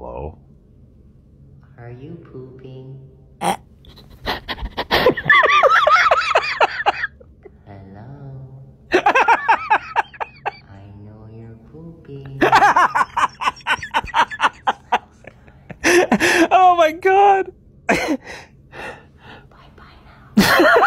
Hello? Are you pooping? Hello? I know you're pooping. oh my god! bye bye now.